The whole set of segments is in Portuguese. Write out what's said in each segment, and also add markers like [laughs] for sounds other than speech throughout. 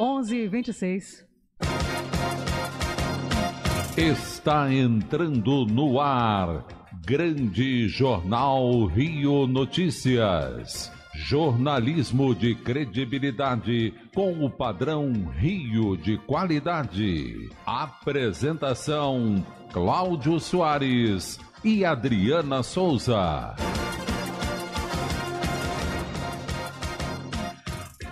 11:26. Está entrando no ar. Grande Jornal Rio Notícias. Jornalismo de credibilidade com o padrão Rio de qualidade. Apresentação: Cláudio Soares e Adriana Souza.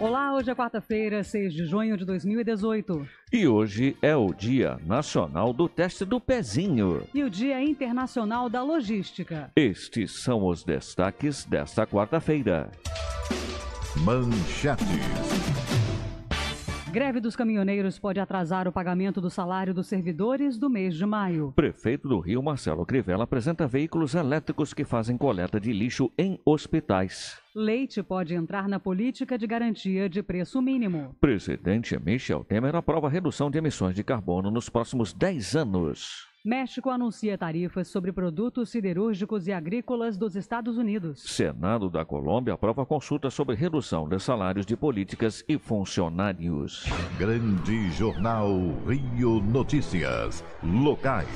Olá, hoje é quarta-feira, 6 de junho de 2018. E hoje é o Dia Nacional do Teste do Pezinho. E o Dia Internacional da Logística. Estes são os destaques desta quarta-feira. Manchetes. Greve dos caminhoneiros pode atrasar o pagamento do salário dos servidores do mês de maio. Prefeito do Rio, Marcelo Crivella, apresenta veículos elétricos que fazem coleta de lixo em hospitais. Leite pode entrar na política de garantia de preço mínimo. Presidente Michel Temer aprova redução de emissões de carbono nos próximos 10 anos. México anuncia tarifas sobre produtos siderúrgicos e agrícolas dos Estados Unidos. Senado da Colômbia aprova consulta sobre redução de salários de políticas e funcionários. Grande Jornal Rio Notícias. Locais.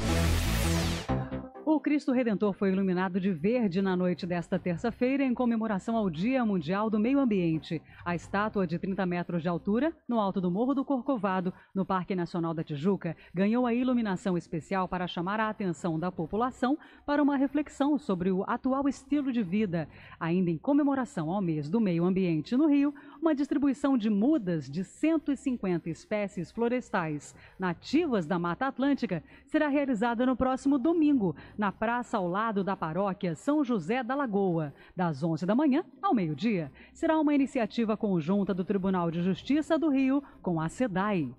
Cristo Redentor foi iluminado de verde na noite desta terça-feira em comemoração ao Dia Mundial do Meio Ambiente. A estátua de 30 metros de altura, no alto do Morro do Corcovado, no Parque Nacional da Tijuca, ganhou a iluminação especial para chamar a atenção da população para uma reflexão sobre o atual estilo de vida. Ainda em comemoração ao mês do meio ambiente no Rio, uma distribuição de mudas de 150 espécies florestais nativas da Mata Atlântica será realizada no próximo domingo, na praça ao lado da paróquia São José da Lagoa, das 11 da manhã ao meio-dia. Será uma iniciativa conjunta do Tribunal de Justiça do Rio com a SEDAI.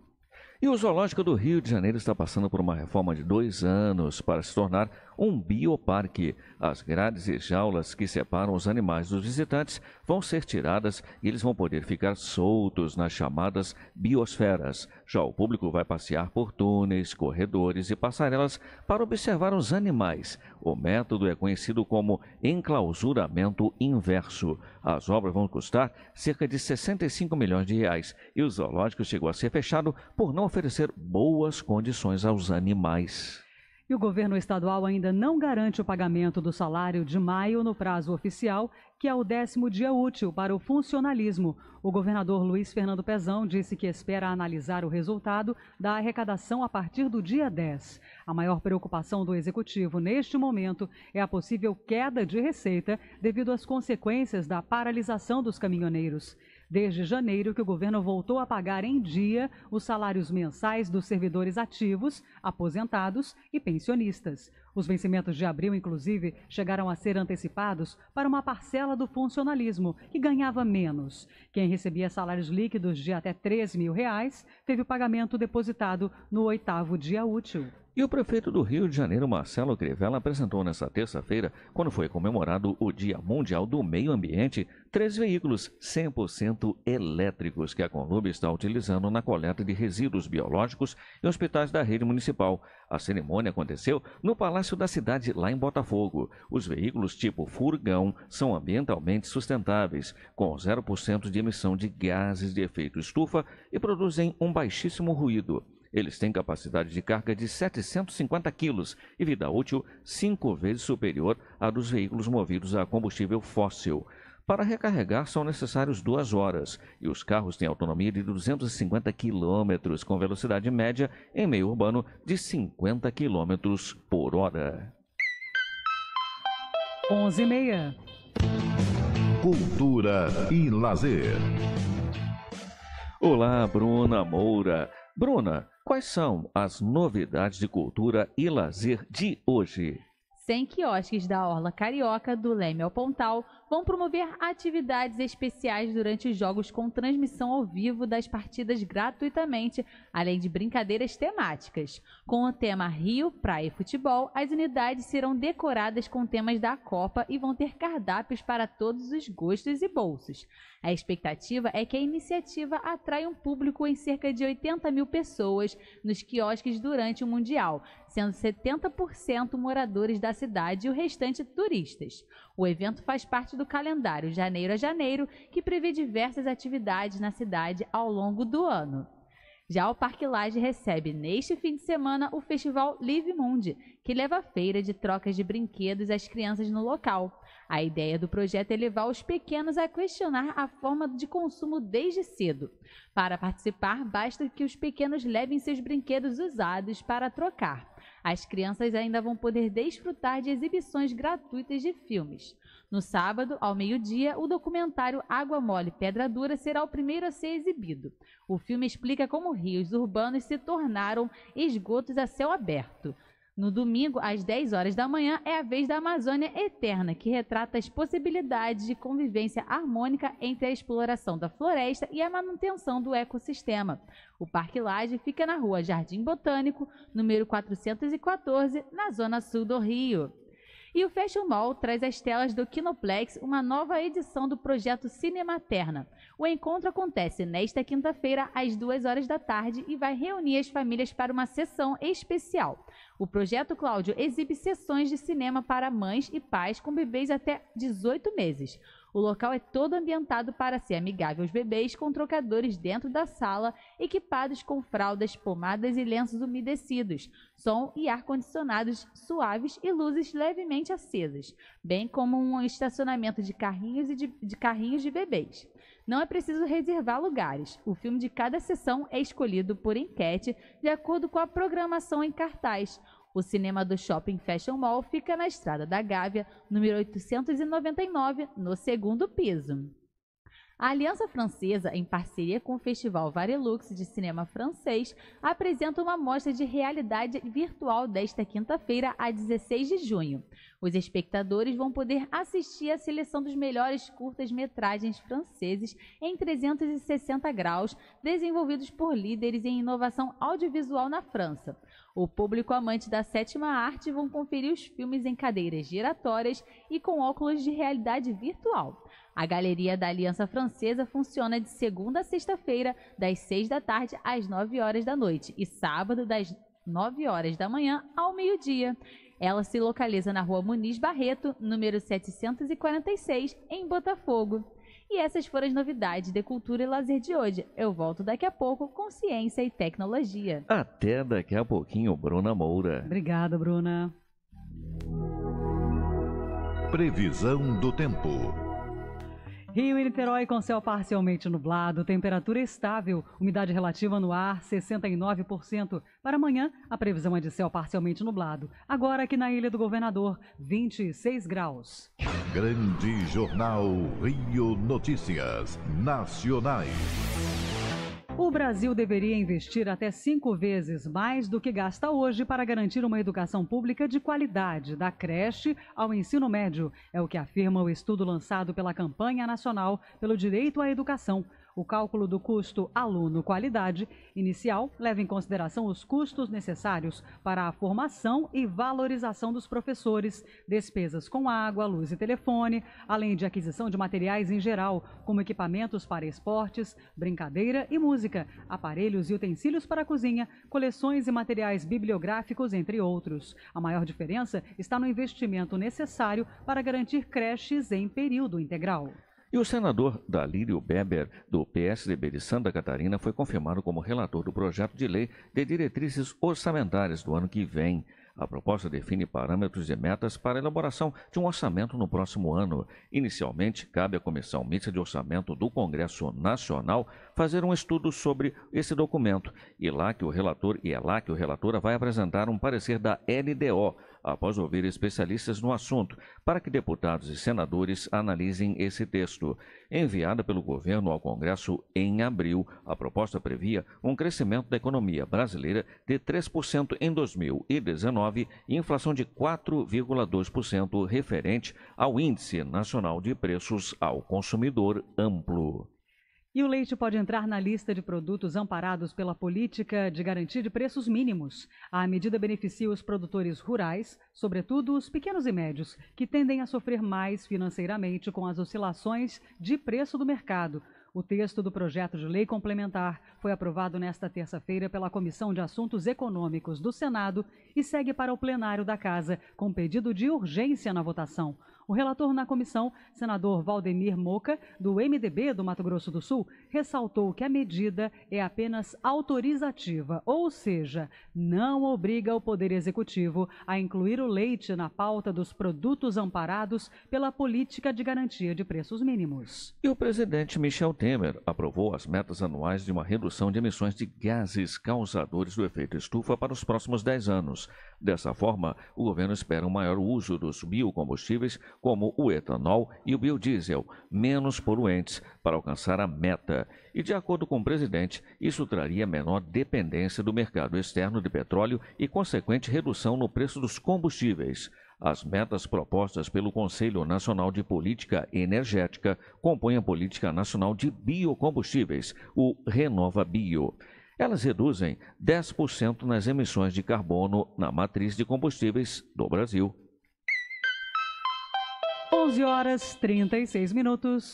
E o Zoológico do Rio de Janeiro está passando por uma reforma de dois anos para se tornar um bioparque. As grades e jaulas que separam os animais dos visitantes vão ser tiradas e eles vão poder ficar soltos nas chamadas biosferas. Já o público vai passear por túneis, corredores e passarelas para observar os animais. O método é conhecido como enclausuramento inverso. As obras vão custar cerca de 65 milhões de reais e o zoológico chegou a ser fechado por não oferecer boas condições aos animais. E o governo estadual ainda não garante o pagamento do salário de maio no prazo oficial, que é o décimo dia útil para o funcionalismo. O governador Luiz Fernando Pezão disse que espera analisar o resultado da arrecadação a partir do dia 10. A maior preocupação do executivo neste momento é a possível queda de receita devido às consequências da paralisação dos caminhoneiros. Desde janeiro que o governo voltou a pagar em dia os salários mensais dos servidores ativos, aposentados e pensionistas. Os vencimentos de abril, inclusive, chegaram a ser antecipados para uma parcela do funcionalismo, que ganhava menos. Quem recebia salários líquidos de até 3 mil reais teve o pagamento depositado no oitavo dia útil. E o prefeito do Rio de Janeiro, Marcelo Crivella, apresentou nesta terça-feira, quando foi comemorado o Dia Mundial do Meio Ambiente, três veículos 100% elétricos que a Conlub está utilizando na coleta de resíduos biológicos em hospitais da rede municipal. A cerimônia aconteceu no Palácio da Cidade, lá em Botafogo. Os veículos tipo furgão são ambientalmente sustentáveis, com 0% de emissão de gases de efeito estufa e produzem um baixíssimo ruído. Eles têm capacidade de carga de 750 quilos e vida útil cinco vezes superior à dos veículos movidos a combustível fóssil. Para recarregar são necessários duas horas e os carros têm autonomia de 250 quilômetros com velocidade média em meio urbano de 50 quilômetros por hora. 11 e meia. Cultura e lazer. Olá, Bruna Moura. Bruna, quais são as novidades de cultura e lazer de hoje? 100 quiosques da Orla Carioca, do Leme ao Pontal, vão promover atividades especiais durante os jogos com transmissão ao vivo das partidas gratuitamente, além de brincadeiras temáticas. Com o tema Rio, Praia e Futebol, as unidades serão decoradas com temas da Copa e vão ter cardápios para todos os gostos e bolsos. A expectativa é que a iniciativa atrai um público em cerca de 80 mil pessoas nos quiosques durante o Mundial. sendo 70% moradores da cidade e o restante turistas. O evento faz parte do calendário janeiro a janeiro, que prevê diversas atividades na cidade ao longo do ano. Já o Parque Lage recebe neste fim de semana o festival Live Mundi, que leva a feira de trocas de brinquedos às crianças no local. A ideia do projeto é levar os pequenos a questionar a forma de consumo desde cedo. Para participar, basta que os pequenos levem seus brinquedos usados para trocar. As crianças ainda vão poder desfrutar de exibições gratuitas de filmes. No sábado, ao meio-dia, o documentário Água Mole Pedra Dura será o primeiro a ser exibido. O filme explica como rios urbanos se tornaram esgotos a céu aberto. No domingo, às 10 horas da manhã, é a vez da Amazônia Eterna, que retrata as possibilidades de convivência harmônica entre a exploração da floresta e a manutenção do ecossistema. O Parque Laje fica na rua Jardim Botânico, número 414, na zona sul do Rio. E o Fashion Mall traz às telas do Kinoplex uma nova edição do projeto Cinematerna. O encontro acontece nesta quinta-feira, às 2 horas da tarde, e vai reunir as famílias para uma sessão especial. O projeto Cláudio exibe sessões de cinema para mães e pais com bebês até 18 meses. O local é todo ambientado para ser amigável aos bebês, com trocadores dentro da sala, equipados com fraldas, pomadas e lenços umedecidos, som e ar-condicionados suaves e luzes levemente acesas, bem como um estacionamento de carrinhos e de, de carrinhos de bebês. Não é preciso reservar lugares. O filme de cada sessão é escolhido por enquete de acordo com a programação em cartaz. O cinema do Shopping Fashion Mall fica na Estrada da Gávea, número 899, no segundo piso. A Aliança Francesa, em parceria com o Festival Varilux de Cinema Francês, apresenta uma mostra de realidade virtual desta quinta-feira, a 16 de junho. Os espectadores vão poder assistir à seleção dos melhores curtas-metragens franceses em 360 graus, desenvolvidos por líderes em inovação audiovisual na França. O público amante da sétima arte vão conferir os filmes em cadeiras giratórias e com óculos de realidade virtual. A Galeria da Aliança Francesa funciona de segunda a sexta-feira, das seis da tarde às nove horas da noite, e sábado, das nove horas da manhã ao meio-dia. Ela se localiza na rua Muniz Barreto, número 746, em Botafogo. E essas foram as novidades de cultura e lazer de hoje. Eu volto daqui a pouco com ciência e tecnologia. Até daqui a pouquinho, Bruna Moura. Obrigada, Bruna. Previsão do tempo. Rio e Niterói com céu parcialmente nublado, temperatura estável, umidade relativa no ar 69%. Para amanhã, a previsão é de céu parcialmente nublado. Agora aqui na Ilha do Governador, 26 graus. Grande Jornal Rio Notícias Nacionais. O Brasil deveria investir até cinco vezes mais do que gasta hoje para garantir uma educação pública de qualidade, da creche ao ensino médio. É o que afirma o estudo lançado pela Campanha Nacional pelo Direito à Educação. O cálculo do custo aluno-qualidade inicial leva em consideração os custos necessários para a formação e valorização dos professores, despesas com água, luz e telefone, além de aquisição de materiais em geral, como equipamentos para esportes, brincadeira e música, aparelhos e utensílios para a cozinha, coleções e materiais bibliográficos, entre outros. A maior diferença está no investimento necessário para garantir creches em período integral. E o senador Dalírio Beber, do PSDB de Santa Catarina, foi confirmado como relator do projeto de lei de diretrizes orçamentárias do ano que vem. A proposta define parâmetros e metas para a elaboração de um orçamento no próximo ano. Inicialmente, cabe à Comissão Mista de Orçamento do Congresso Nacional fazer um estudo sobre esse documento e lá que o relator e é lá que o relator vai apresentar um parecer da LDO após ouvir especialistas no assunto, para que deputados e senadores analisem esse texto. Enviada pelo governo ao Congresso em abril, a proposta previa um crescimento da economia brasileira de 3% em 2019 e inflação de 4,2% referente ao Índice Nacional de Preços ao Consumidor Amplo. E o leite pode entrar na lista de produtos amparados pela política de garantia de preços mínimos. A medida beneficia os produtores rurais, sobretudo os pequenos e médios, que tendem a sofrer mais financeiramente com as oscilações de preço do mercado. O texto do projeto de lei complementar foi aprovado nesta terça-feira pela Comissão de Assuntos Econômicos do Senado e segue para o plenário da Casa, com pedido de urgência na votação. O relator na comissão, senador Valdemir Moca, do MDB do Mato Grosso do Sul, ressaltou que a medida é apenas autorizativa, ou seja, não obriga o Poder Executivo a incluir o leite na pauta dos produtos amparados pela política de garantia de preços mínimos. E o presidente Michel Temer aprovou as metas anuais de uma redução de emissões de gases causadores do efeito estufa para os próximos 10 anos. Dessa forma, o governo espera um maior uso dos biocombustíveis, como o etanol e o biodiesel, menos poluentes, para alcançar a meta. E, de acordo com o presidente, isso traria menor dependência do mercado externo de petróleo e consequente redução no preço dos combustíveis. As metas propostas pelo Conselho Nacional de Política Energética compõem a Política Nacional de Biocombustíveis, o Renova Bio. Elas reduzem 10% nas emissões de carbono na matriz de combustíveis do Brasil. 11 horas 36 minutos.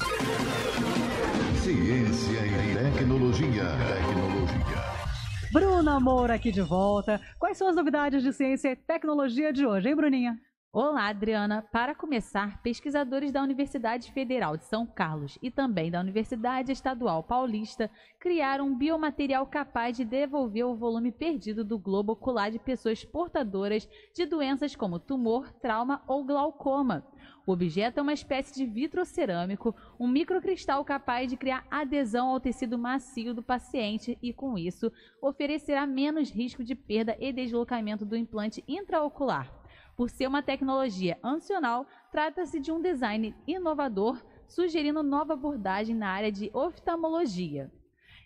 Ciência e tecnologia. Tecnologia. Bruna Moura aqui de volta. Quais são as novidades de ciência e tecnologia de hoje, hein, Bruninha? Olá, Adriana. Para começar, pesquisadores da Universidade Federal de São Carlos e também da Universidade Estadual Paulista criaram um biomaterial capaz de devolver o volume perdido do globo ocular de pessoas portadoras de doenças como tumor, trauma ou glaucoma. O objeto é uma espécie de vitrocerâmico, um microcristal capaz de criar adesão ao tecido macio do paciente e, com isso, oferecerá menos risco de perda e deslocamento do implante intraocular. Por ser uma tecnologia ancional, trata-se de um design inovador, sugerindo nova abordagem na área de oftalmologia.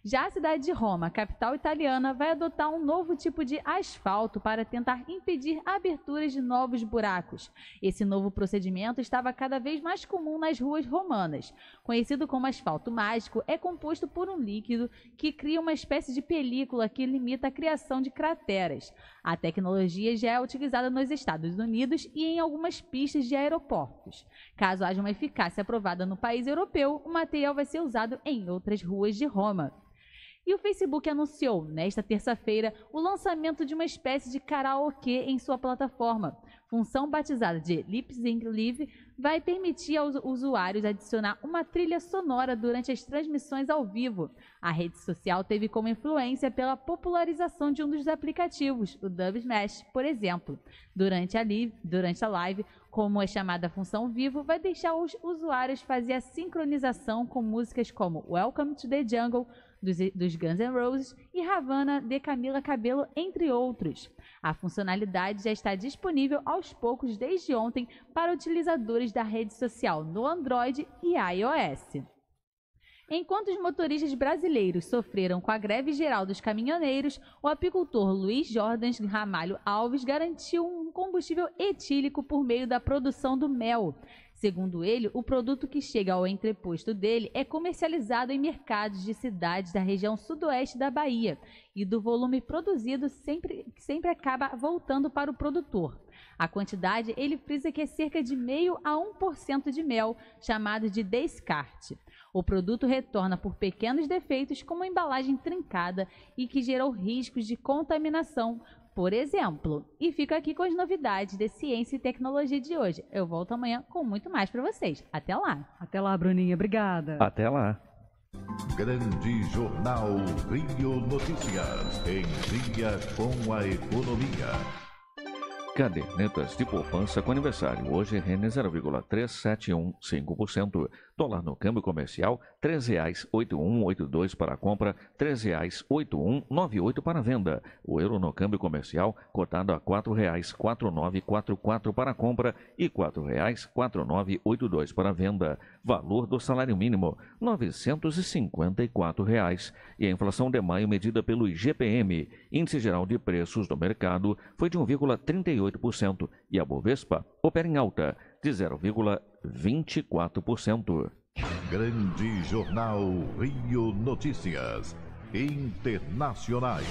Já a cidade de Roma, capital italiana, vai adotar um novo tipo de asfalto para tentar impedir aberturas de novos buracos. Esse novo procedimento estava cada vez mais comum nas ruas romanas. Conhecido como asfalto mágico, é composto por um líquido que cria uma espécie de película que limita a criação de crateras. A tecnologia já é utilizada nos Estados Unidos e em algumas pistas de aeroportos. Caso haja uma eficácia aprovada no país europeu, o material vai ser usado em outras ruas de Roma. E o Facebook anunciou, nesta terça-feira, o lançamento de uma espécie de karaokê em sua plataforma. Função batizada de Lip Sync Live vai permitir aos usuários adicionar uma trilha sonora durante as transmissões ao vivo. A rede social teve como influência pela popularização de um dos aplicativos, o Dub Smash, por exemplo. Durante a, live, durante a live, como é chamada função vivo, vai deixar os usuários fazer a sincronização com músicas como Welcome to the Jungle, dos, dos Guns N' Roses e Havana de Camila Cabello, entre outros. A funcionalidade já está disponível aos poucos desde ontem para utilizadores da rede social no Android e iOS. Enquanto os motoristas brasileiros sofreram com a greve geral dos caminhoneiros, o apicultor Luiz Jordans Ramalho Alves garantiu um combustível etílico por meio da produção do mel. Segundo ele, o produto que chega ao entreposto dele é comercializado em mercados de cidades da região sudoeste da Bahia e do volume produzido sempre, sempre acaba voltando para o produtor. A quantidade ele frisa que é cerca de meio a 1% de mel, chamado de descarte. O produto retorna por pequenos defeitos, como embalagem trincada e que gerou riscos de contaminação, por exemplo. E fico aqui com as novidades de ciência e tecnologia de hoje. Eu volto amanhã com muito mais para vocês. Até lá. Até lá, Bruninha. Obrigada. Até lá. Grande Jornal Rio Notícias. Em dia com a economia. Cadernetas de poupança com aniversário. Hoje, rende 0,3715%. Dólar no câmbio comercial, R$ 3,8182 para compra, R$ 3,8198 para venda. O euro no câmbio comercial, cotado a R$ 4,4944 para compra e R$ 4,4982 para venda. Valor do salário mínimo, 954 reais. E a inflação de maio medida pelo IGPM, Índice Geral de Preços do Mercado, foi de 1,38% e a Bovespa opera em alta de 0,24%. Grande Jornal Rio Notícias. Internacionais.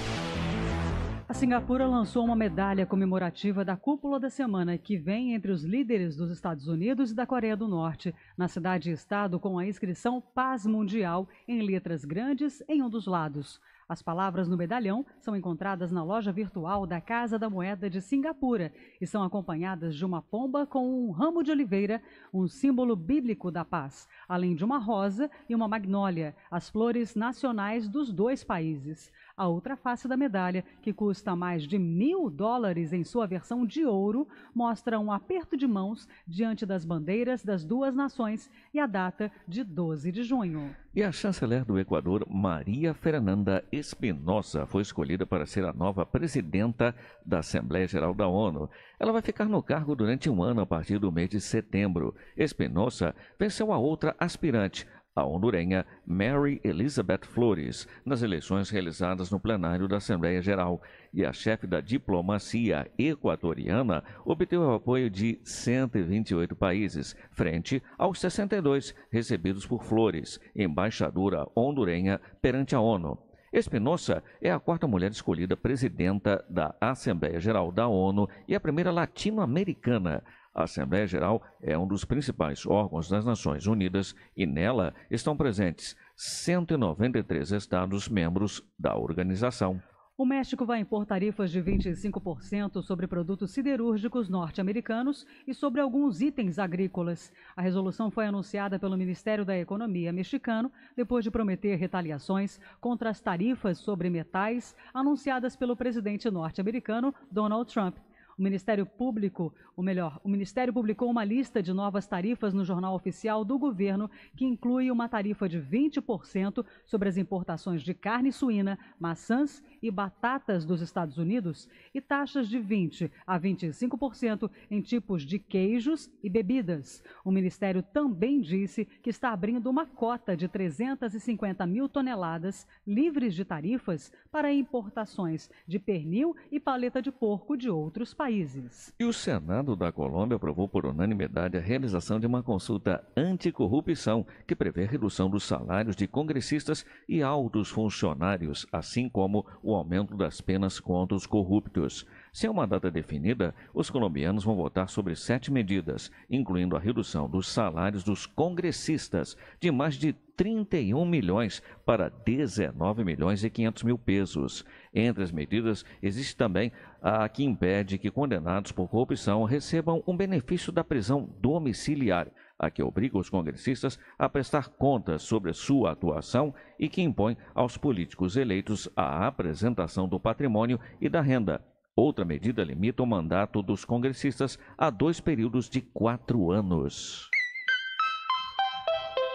A Singapura lançou uma medalha comemorativa da Cúpula da Semana, que vem entre os líderes dos Estados Unidos e da Coreia do Norte, na cidade-estado com a inscrição Paz Mundial em letras grandes em um dos lados. As palavras no medalhão são encontradas na loja virtual da Casa da Moeda de Singapura e são acompanhadas de uma pomba com um ramo de oliveira, um símbolo bíblico da paz, além de uma rosa e uma magnólia, as flores nacionais dos dois países. A outra face da medalha, que custa mais de mil dólares em sua versão de ouro, mostra um aperto de mãos diante das bandeiras das duas nações e a data de 12 de junho. E a chanceler do Equador, Maria Fernanda Espinosa, foi escolhida para ser a nova presidenta da Assembleia Geral da ONU. Ela vai ficar no cargo durante um ano a partir do mês de setembro. Espinosa venceu a outra aspirante, a hondurenha Mary Elizabeth Flores nas eleições realizadas no plenário da Assembleia Geral e a chefe da diplomacia equatoriana obteve o apoio de 128 países, frente aos 62 recebidos por Flores, embaixadora hondurenha perante a ONU. Espinosa é a quarta mulher escolhida presidenta da Assembleia Geral da ONU e a primeira latino-americana. A Assembleia Geral é um dos principais órgãos das Nações Unidas e nela estão presentes 193 Estados-membros da organização. O México vai impor tarifas de 25% sobre produtos siderúrgicos norte-americanos e sobre alguns itens agrícolas. A resolução foi anunciada pelo Ministério da Economia mexicano depois de prometer retaliações contra as tarifas sobre metais anunciadas pelo presidente norte-americano Donald Trump. O Ministério Público, ou melhor, o Ministério publicou uma lista de novas tarifas no Jornal Oficial do Governo, que inclui uma tarifa de 20% sobre as importações de carne suína, maçãs e batatas dos Estados Unidos e taxas de 20 a 25% em tipos de queijos e bebidas. O Ministério também disse que está abrindo uma cota de 350 mil toneladas livres de tarifas para importações de pernil e paleta de porco de outros países países. E o Senado da Colômbia aprovou por unanimidade a realização de uma consulta anticorrupção que prevê redução dos salários de congressistas e altos funcionários, assim como o aumento das penas contra os corruptos. Sem uma data definida, os colombianos vão votar sobre sete medidas, incluindo a redução dos salários dos congressistas de mais de 31 milhões para 19 milhões e 500 mil pesos. Entre as medidas, existe também a que impede que condenados por corrupção recebam um benefício da prisão domiciliar, a que obriga os congressistas a prestar contas sobre sua atuação e que impõe aos políticos eleitos a apresentação do patrimônio e da renda. Outra medida limita o mandato dos congressistas a dois períodos de quatro anos.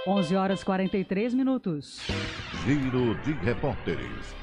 11 horas 43 minutos. Giro de repórteres.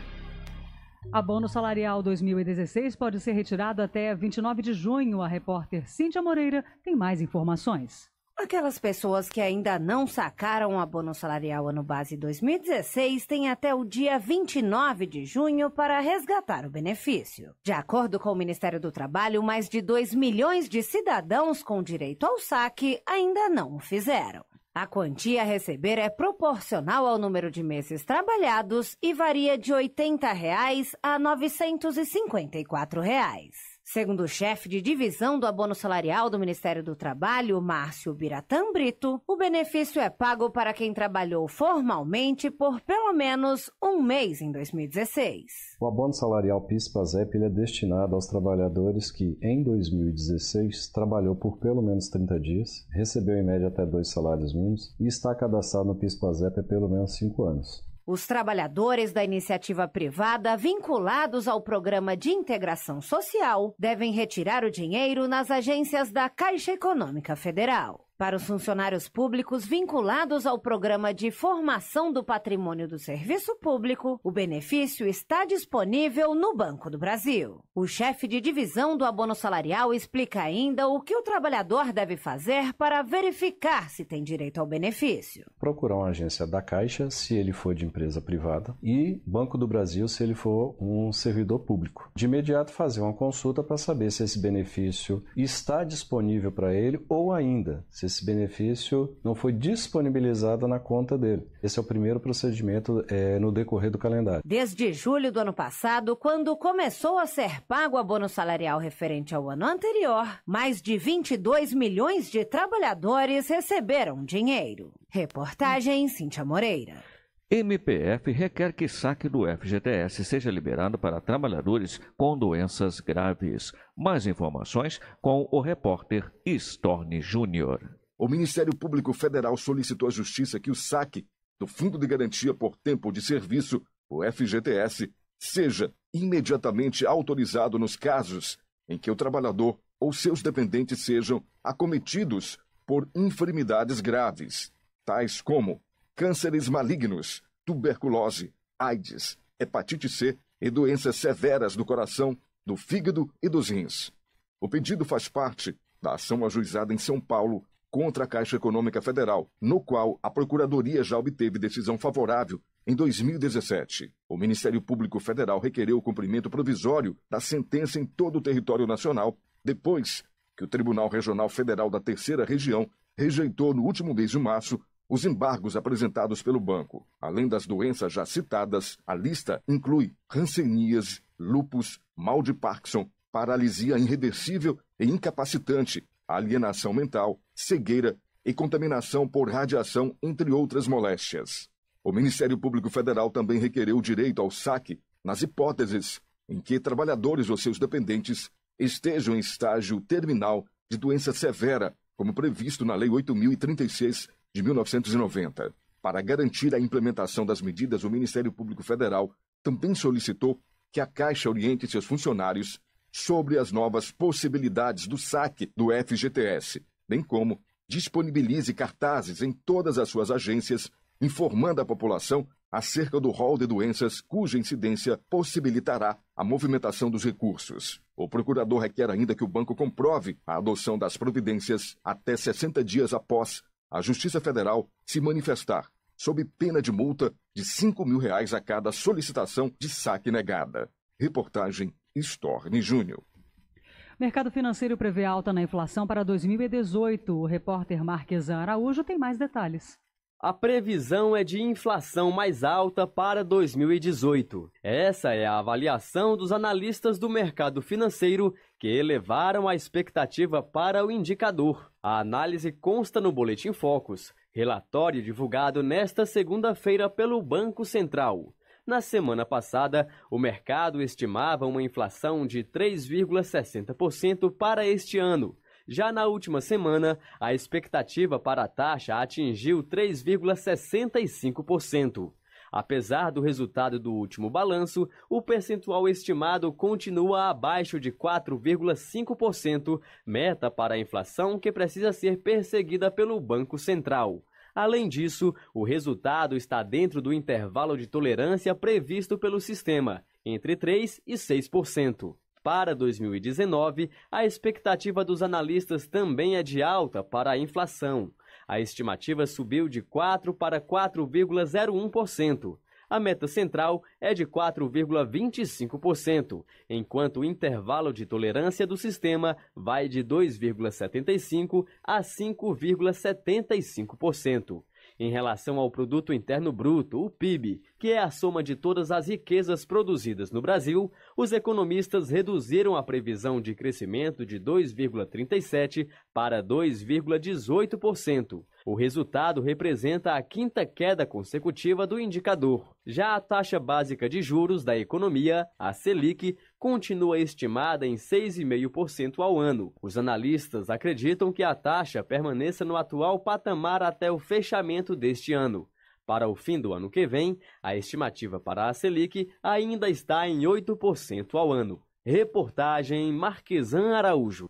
Abono salarial 2016 pode ser retirado até 29 de junho. A repórter Cíntia Moreira tem mais informações. Aquelas pessoas que ainda não sacaram o abono salarial ano base 2016 têm até o dia 29 de junho para resgatar o benefício. De acordo com o Ministério do Trabalho, mais de 2 milhões de cidadãos com direito ao saque ainda não o fizeram. A quantia a receber é proporcional ao número de meses trabalhados e varia de 80 reais a 954 reais. Segundo o chefe de divisão do abono salarial do Ministério do Trabalho, Márcio Biratã Brito, o benefício é pago para quem trabalhou formalmente por pelo menos um mês em 2016. O abono salarial PIS-PASEP é destinado aos trabalhadores que, em 2016, trabalhou por pelo menos 30 dias, recebeu em média até dois salários mínimos e está cadastrado no PIS-PASEP há pelo menos cinco anos. Os trabalhadores da iniciativa privada vinculados ao programa de integração social devem retirar o dinheiro nas agências da Caixa Econômica Federal. Para os funcionários públicos vinculados ao programa de formação do patrimônio do serviço público, o benefício está disponível no Banco do Brasil. O chefe de divisão do abono salarial explica ainda o que o trabalhador deve fazer para verificar se tem direito ao benefício. Procurar uma agência da Caixa, se ele for de empresa privada, e Banco do Brasil, se ele for um servidor público. De imediato, fazer uma consulta para saber se esse benefício está disponível para ele ou ainda, se esse benefício não foi disponibilizado na conta dele. Esse é o primeiro procedimento é, no decorrer do calendário. Desde julho do ano passado, quando começou a ser pago o abono salarial referente ao ano anterior, mais de 22 milhões de trabalhadores receberam dinheiro. Reportagem Cíntia Moreira. MPF requer que saque do FGTS seja liberado para trabalhadores com doenças graves. Mais informações com o repórter Storni Júnior. O Ministério Público Federal solicitou à Justiça que o saque do Fundo de Garantia por Tempo de Serviço, o FGTS, seja imediatamente autorizado nos casos em que o trabalhador ou seus dependentes sejam acometidos por enfermidades graves, tais como cânceres malignos, tuberculose, AIDS, hepatite C e doenças severas do coração, do fígado e dos rins. O pedido faz parte da ação ajuizada em São Paulo contra a Caixa Econômica Federal, no qual a Procuradoria já obteve decisão favorável em 2017. O Ministério Público Federal requereu o cumprimento provisório da sentença em todo o território nacional, depois que o Tribunal Regional Federal da Terceira Região rejeitou no último mês de março os embargos apresentados pelo banco. Além das doenças já citadas, a lista inclui rancenias, lupus, mal de Parkinson, paralisia irreversível e incapacitante, alienação mental, cegueira e contaminação por radiação, entre outras moléstias. O Ministério Público Federal também requereu o direito ao saque nas hipóteses em que trabalhadores ou seus dependentes estejam em estágio terminal de doença severa, como previsto na Lei 8036 de 1990. Para garantir a implementação das medidas, o Ministério Público Federal também solicitou que a Caixa oriente seus funcionários sobre as novas possibilidades do saque do FGTS, bem como disponibilize cartazes em todas as suas agências, informando a população acerca do rol de doenças cuja incidência possibilitará a movimentação dos recursos. O procurador requer ainda que o banco comprove a adoção das providências até 60 dias após a Justiça Federal se manifestar, sob pena de multa de 5 mil reais a cada solicitação de saque negada. Reportagem Storni Júnior. Mercado financeiro prevê alta na inflação para 2018. O repórter Marquesan Araújo tem mais detalhes. A previsão é de inflação mais alta para 2018. Essa é a avaliação dos analistas do mercado financeiro que elevaram a expectativa para o indicador. A análise consta no Boletim Focus, relatório divulgado nesta segunda-feira pelo Banco Central. Na semana passada, o mercado estimava uma inflação de 3,60% para este ano já na última semana, a expectativa para a taxa atingiu 3,65%. Apesar do resultado do último balanço, o percentual estimado continua abaixo de 4,5%, meta para a inflação que precisa ser perseguida pelo Banco Central. Além disso, o resultado está dentro do intervalo de tolerância previsto pelo sistema, entre 3% e 6%. Para 2019, a expectativa dos analistas também é de alta para a inflação. A estimativa subiu de 4 para 4,01%. A meta central é de 4,25%, enquanto o intervalo de tolerância do sistema vai de 2,75% a 5,75%. Em relação ao produto interno bruto, o PIB, que é a soma de todas as riquezas produzidas no Brasil, os economistas reduziram a previsão de crescimento de 2,37 para 2,18%. O resultado representa a quinta queda consecutiva do indicador. Já a taxa básica de juros da economia, a Selic, continua estimada em 6,5% ao ano. Os analistas acreditam que a taxa permaneça no atual patamar até o fechamento deste ano. Para o fim do ano que vem, a estimativa para a Selic ainda está em 8% ao ano. Reportagem Marquesan Araújo.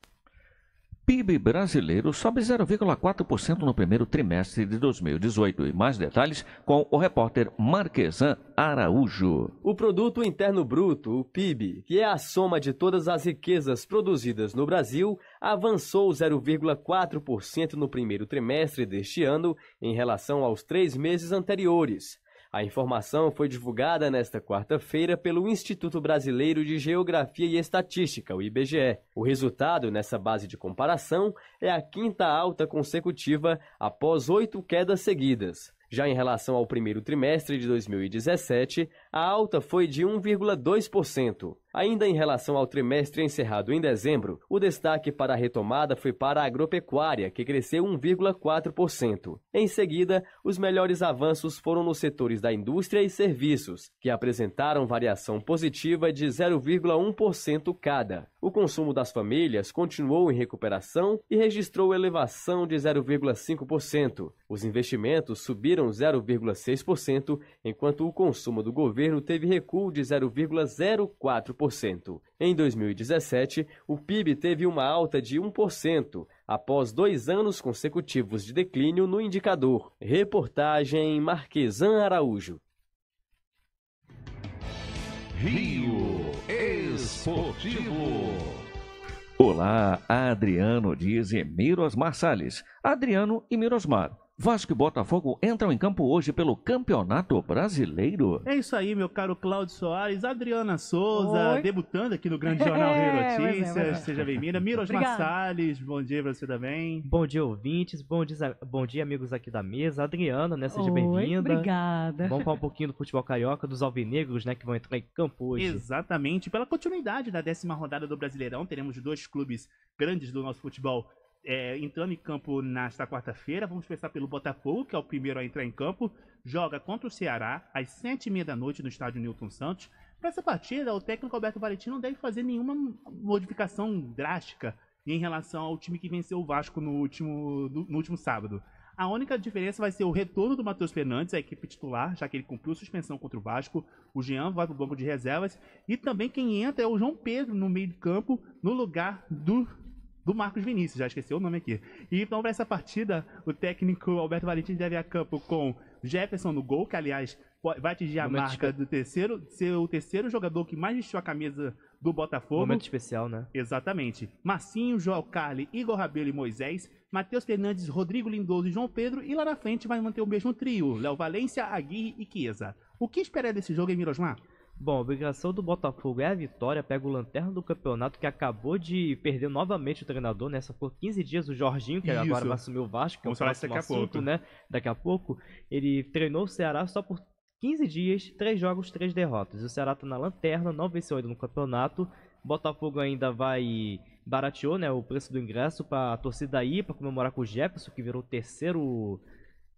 PIB brasileiro sobe 0,4% no primeiro trimestre de 2018. E mais detalhes com o repórter Marquesan Araújo. O Produto Interno Bruto, o PIB, que é a soma de todas as riquezas produzidas no Brasil, avançou 0,4% no primeiro trimestre deste ano em relação aos três meses anteriores. A informação foi divulgada nesta quarta-feira pelo Instituto Brasileiro de Geografia e Estatística, o IBGE. O resultado nessa base de comparação é a quinta alta consecutiva após oito quedas seguidas. Já em relação ao primeiro trimestre de 2017, a alta foi de 1,2%. Ainda em relação ao trimestre encerrado em dezembro, o destaque para a retomada foi para a agropecuária, que cresceu 1,4%. Em seguida, os melhores avanços foram nos setores da indústria e serviços, que apresentaram variação positiva de 0,1% cada. O consumo das famílias continuou em recuperação e registrou elevação de 0,5%. Os investimentos subiram 0,6%, enquanto o consumo do governo teve recuo de 0,04%. Em 2017, o PIB teve uma alta de 1%, após dois anos consecutivos de declínio no indicador. Reportagem Marquesan Araújo. Rio Esportivo. Olá, Adriano Dias e Mirosmar Salles. Adriano e Mirosmar. Vasco e Botafogo entram em campo hoje pelo Campeonato Brasileiro. É isso aí, meu caro Cláudio Soares, Adriana Souza, Oi. debutando aqui no Grande [laughs] Jornal Rio é, Notícias. É, é, Seja bem-vinda. Miros Massales, bom dia pra você também. Bom dia, ouvintes. Bom dia, bom dia amigos aqui da mesa. Adriana, né? Seja bem-vinda. Obrigada. Vamos falar um pouquinho do futebol carioca, dos alvinegros, né? Que vão entrar em campo hoje. Exatamente. Pela continuidade da décima rodada do Brasileirão, teremos dois clubes grandes do nosso futebol é, entrando em campo nesta quarta-feira. Vamos começar pelo Botafogo, que é o primeiro a entrar em campo. Joga contra o Ceará às sete e meia da noite no estádio Newton Santos. Para essa partida, o técnico Alberto Valentim não deve fazer nenhuma modificação drástica em relação ao time que venceu o Vasco no último, no último sábado. A única diferença vai ser o retorno do Matheus Fernandes à equipe titular, já que ele cumpriu suspensão contra o Vasco. O Jean vai para o banco de reservas. E também quem entra é o João Pedro no meio de campo, no lugar do do Marcos Vinícius, já esqueceu o nome aqui. E então, para essa partida, o técnico Alberto Valentim deve a campo com Jefferson no gol, que aliás vai atingir a Momento marca do terceiro, ser o terceiro jogador que mais vestiu a camisa do Botafogo. Momento especial, né? Exatamente. Marcinho, João Carli, Igor Rabelo e Moisés, Matheus Fernandes, Rodrigo Lindoso e João Pedro, e lá na frente vai manter o mesmo trio, Léo Valência, Aguirre e Chiesa. O que esperar desse jogo, hein, Mirosmar? Bom, a obrigação do Botafogo é a vitória, pega o lanterna do campeonato que acabou de perder novamente o treinador, nessa né? por 15 dias o Jorginho, que Isso. agora vai assumir o Vasco, que Vamos é o próximo daqui assunto, pouco. né? Daqui a pouco. Ele treinou o Ceará só por 15 dias, 3 jogos, 3 derrotas. O Ceará tá na lanterna, não venceu ainda no campeonato. Botafogo ainda vai barateou, né, o preço do ingresso para a torcida ir para comemorar com o Jefferson, que virou o terceiro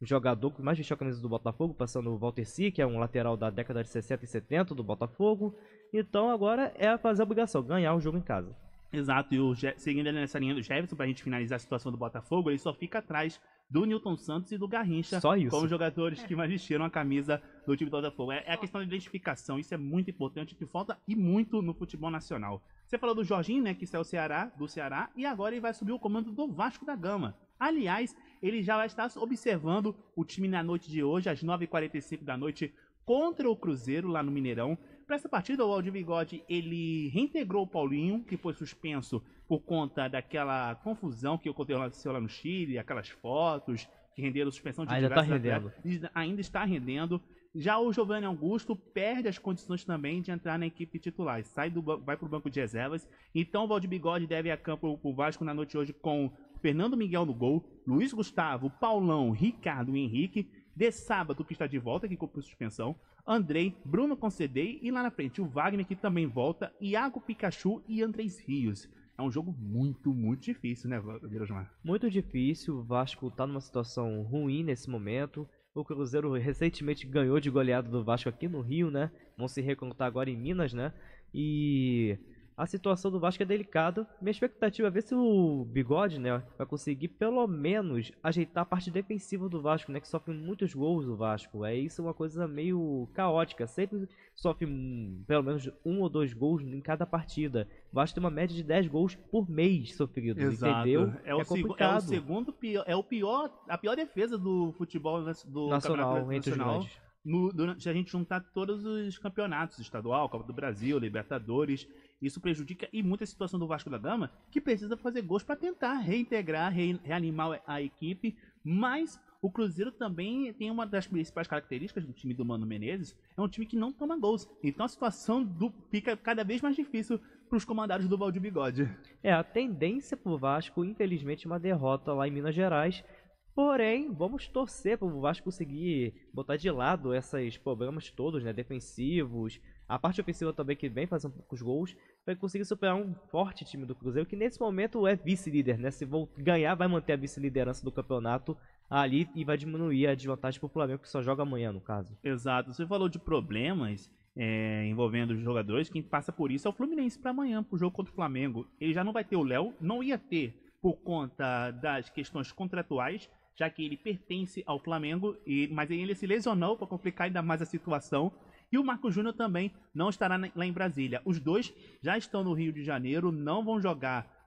jogador que mais vestiu a camisa do Botafogo, passando o Walter C, que é um lateral da década de 60 e 70 do Botafogo. Então agora é fazer a obrigação, ganhar o jogo em casa. Exato, e o, seguindo nessa linha do Jefferson, pra gente finalizar a situação do Botafogo, ele só fica atrás do Newton Santos e do Garrincha como jogadores que mais vestiram a camisa do time do Botafogo. É, é a questão da identificação, isso é muito importante, que falta e muito no futebol nacional. Você falou do Jorginho, né, que saiu Ceará, do Ceará, e agora ele vai subir o comando do Vasco da Gama. Aliás, ele já vai estar observando o time na noite de hoje, às 9h45 da noite, contra o Cruzeiro, lá no Mineirão. Para essa partida, o Aldir Bigode, ele reintegrou o Paulinho, que foi suspenso por conta daquela confusão que aconteceu lá no Chile, aquelas fotos que renderam suspensão de ainda está rendendo. Ainda está rendendo. Já o Giovanni Augusto perde as condições também de entrar na equipe titular. Sai do vai para o banco de reservas. Então o Valdir Bigode deve a campo o Vasco na noite de hoje com Fernando Miguel no gol, Luiz Gustavo, Paulão, Ricardo e Henrique. De sábado, que está de volta, que cumpriu suspensão. Andrei, Bruno Concedei e lá na frente o Wagner, que também volta. Iago Pikachu e Andrés Rios. É um jogo muito, muito difícil, né, Virosmar? Muito difícil. O Vasco está numa situação ruim nesse momento. O Cruzeiro recentemente ganhou de goleada do Vasco aqui no Rio, né? Vão se recontar agora em Minas, né? E a situação do Vasco é delicada. Minha expectativa é ver se o Bigode, né, vai conseguir pelo menos ajeitar a parte defensiva do Vasco, né, que sofre muitos gols do Vasco. É isso uma coisa meio caótica. Sempre sofre hum, pelo menos um ou dois gols em cada partida. O Vasco tem uma média de 10 gols por mês sofrido, Exato. entendeu? É, o, é, complicado. é o segundo pior, é o pior, a pior defesa do futebol do nacional entre nacional. os no, durante, se a gente juntar todos os campeonatos, estadual, Copa do Brasil, Libertadores, isso prejudica e muito a situação do Vasco da Gama, que precisa fazer gols para tentar reintegrar, re, reanimar a equipe, mas o Cruzeiro também tem uma das principais características do time do Mano Menezes, é um time que não toma gols. Então a situação do, fica cada vez mais difícil para os comandados do Valdir Bigode. É, a tendência para o Vasco, infelizmente, uma derrota lá em Minas Gerais. Porém, vamos torcer para o Vasco conseguir botar de lado esses problemas todos, né, defensivos, a parte ofensiva também que vem fazendo poucos gols, para conseguir superar um forte time do Cruzeiro, que nesse momento é vice-líder, né? Se ganhar, vai manter a vice-liderança do campeonato ali e vai diminuir a desvantagem para o Flamengo, que só joga amanhã, no caso. Exato. Você falou de problemas é, envolvendo os jogadores, quem passa por isso é o Fluminense para amanhã, para o jogo contra o Flamengo. Ele já não vai ter o Léo, não ia ter por conta das questões contratuais, já que ele pertence ao Flamengo, e, mas ele se lesionou para complicar ainda mais a situação. E o Marco Júnior também não estará lá em Brasília. Os dois já estão no Rio de Janeiro, não vão jogar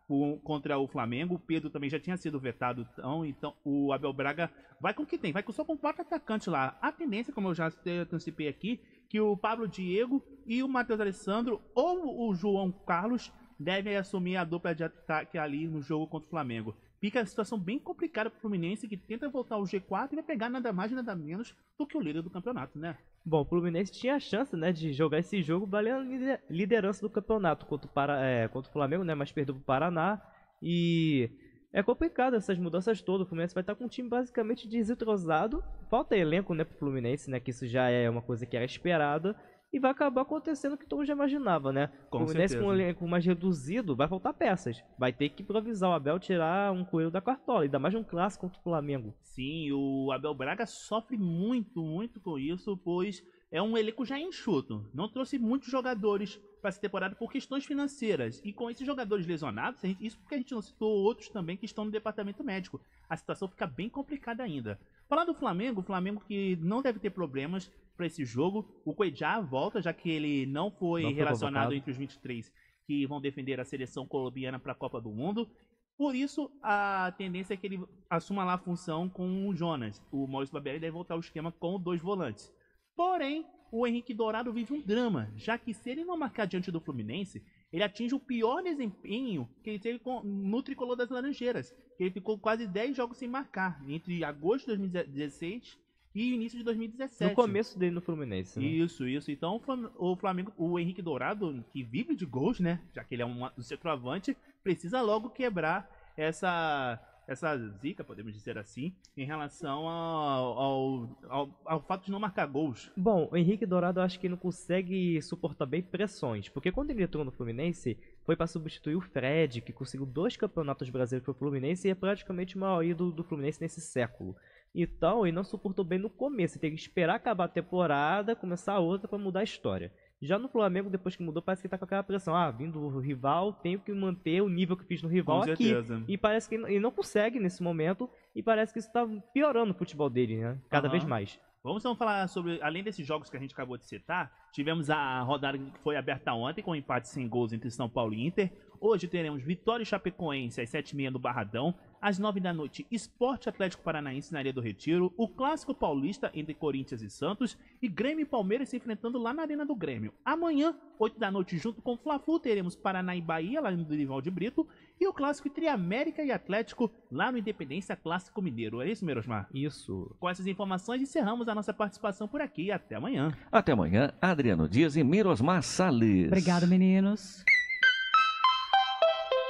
contra o Flamengo. O Pedro também já tinha sido vetado, então, então o Abel Braga vai com o que tem, vai só com quatro atacantes lá. A tendência, como eu já antecipei aqui, que o Pablo Diego e o Matheus Alessandro ou o João Carlos devem assumir a dupla de ataque ali no jogo contra o Flamengo fica a situação bem complicada para o Fluminense, que tenta voltar ao G4 e vai pegar nada mais nada menos do que o líder do campeonato, né? Bom, o Fluminense tinha a chance né, de jogar esse jogo valendo a liderança do campeonato contra o, Para, é, contra o Flamengo, né, mas perdeu para o Paraná. E é complicado essas mudanças todas. O Fluminense vai estar com um time basicamente desentrosado. Falta elenco né, para o Fluminense, né, que isso já é uma coisa que era esperada e vai acabar acontecendo o que todo mundo já imaginava, né? Com Fluminense com um elenco mais reduzido, vai faltar peças. Vai ter que improvisar o Abel tirar um coelho da cartola, ainda mais um clássico contra o Flamengo. Sim, o Abel Braga sofre muito, muito com isso, pois é um elenco já enxuto. Não trouxe muitos jogadores para essa temporada por questões financeiras. E com esses jogadores lesionados, isso porque a gente não citou outros também que estão no departamento médico. A situação fica bem complicada ainda. Falar do Flamengo, o Flamengo que não deve ter problemas para esse jogo. O Cuejá volta, já que ele não foi, não foi relacionado convocado. entre os 23 que vão defender a seleção colombiana para a Copa do Mundo. Por isso, a tendência é que ele assuma lá a função com o Jonas. O Maurício Barbieri deve voltar ao esquema com dois volantes. Porém, o Henrique Dourado vive um drama, já que se ele não marcar diante do Fluminense, ele atinge o pior desempenho que ele teve no tricolor das Laranjeiras. Ele ficou quase 10 jogos sem marcar, entre agosto de 2016 e início de 2017. No começo dele no Fluminense. Né? Isso, isso. Então o Flamengo, o Henrique Dourado, que vive de gols, né? Já que ele é um centroavante, precisa logo quebrar essa essa zica, podemos dizer assim, em relação ao, ao, ao, ao, fato de não marcar gols. Bom, o Henrique Dourado eu acho que não consegue suportar bem pressões, porque quando ele entrou no Fluminense, foi para substituir o Fred, que conseguiu dois campeonatos brasileiros para o Fluminense e é praticamente o maior ídolo do Fluminense nesse século. Então, ele não suportou bem no começo, teve que esperar acabar a temporada, começar a outra para mudar a história. Já no Flamengo, depois que mudou, parece que tá com aquela pressão. Ah, vindo do rival, tenho que manter o nível que fiz no rival com aqui. Certeza. E parece que ele não consegue nesse momento. E parece que isso tá piorando o futebol dele, né? Cada uhum. vez mais. Vamos então falar sobre, além desses jogos que a gente acabou de citar, tivemos a rodada que foi aberta ontem com um empate sem gols entre São Paulo e Inter. Hoje teremos Vitória e Chapecoense às 7h30 no Barradão. Às 9 da noite, Esporte Atlético Paranaense na Areia do Retiro. O Clássico Paulista entre Corinthians e Santos. E Grêmio e Palmeiras se enfrentando lá na Arena do Grêmio. Amanhã, 8 da noite, junto com o Fla-Flu, teremos Paraná e Bahia lá no Dorival de Brito. E o Clássico entre América e Atlético lá no Independência Clássico Mineiro. É isso, Merosmar? Isso. Com essas informações, encerramos a nossa participação por aqui. Até amanhã. Até amanhã, Adriano Dias e Mirosmar Salles. Obrigado, meninos.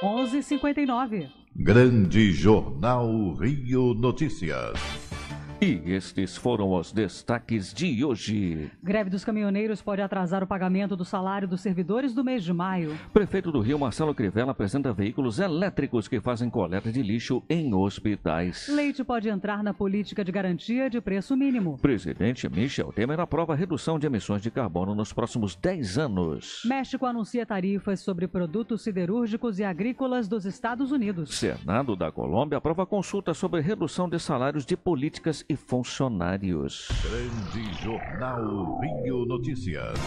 11:59. Grande Jornal Rio Notícias. E estes foram os destaques de hoje. Greve dos caminhoneiros pode atrasar o pagamento do salário dos servidores do mês de maio. Prefeito do Rio, Marcelo Crivella, apresenta veículos elétricos que fazem coleta de lixo em hospitais. Leite pode entrar na política de garantia de preço mínimo. Presidente Michel Temer aprova a redução de emissões de carbono nos próximos 10 anos. México anuncia tarifas sobre produtos siderúrgicos e agrícolas dos Estados Unidos. Senado da Colômbia aprova consulta sobre redução de salários de políticas e funcionários. Grande Jornal Rio Notícias.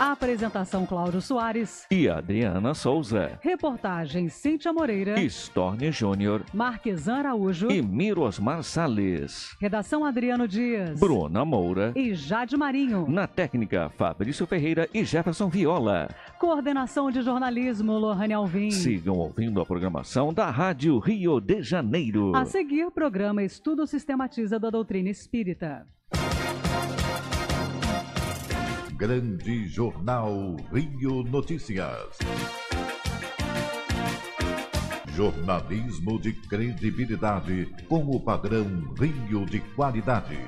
Apresentação Cláudio Soares e Adriana Souza. Reportagem Cíntia Moreira, Storne Júnior, Marquesan Araújo e Mirosmar Salles. Redação Adriano Dias, Bruna Moura e Jade Marinho. Na técnica, Fabrício Ferreira e Jefferson Viola. Coordenação de jornalismo, Lohane Alvim. Sigam ouvindo a programação da Rádio Rio de Janeiro. A seguir, programa Estudo Sistematiza da Doutrina Espírita. Grande Jornal Rio Notícias. Jornalismo de credibilidade com o padrão Rio de qualidade.